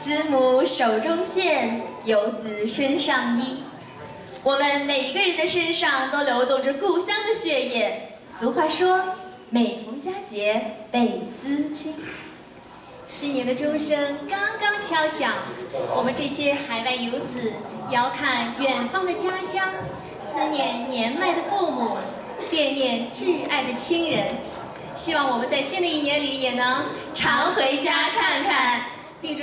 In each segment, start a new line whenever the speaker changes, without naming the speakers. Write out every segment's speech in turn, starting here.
慈母手中线，游子身上衣。我们每一个人的身上都流动着故乡的血液。俗话说，每逢佳节倍思亲。
新年的钟声刚刚敲响，我们这些海外游子遥看远方的家乡，思念年迈的父母，惦念挚爱的亲人。希望我们在新的一年里也能常回家看看，
The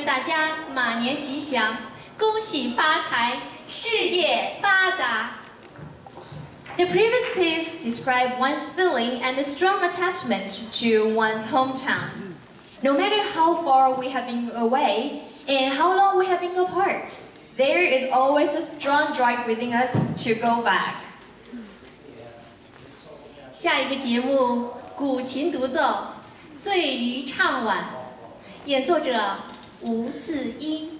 previous piece described one's feeling and a strong attachment to one's hometown. No matter how far we have been away and how long we have been apart, there is always a strong drive within us to go back.
下一个节目，古琴独奏《醉渔唱晚》，演奏者 Wu Ziying.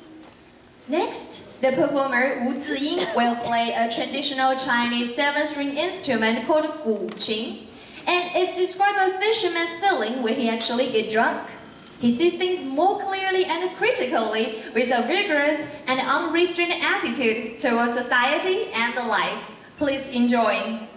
Next, the performer Wu Ziying will play a traditional Chinese seven-string instrument called guqin, and it's described a fisherman's feeling when he actually get drunk. He sees things more clearly and critically with a rigorous and unrestrained attitude towards society and life. Please enjoy.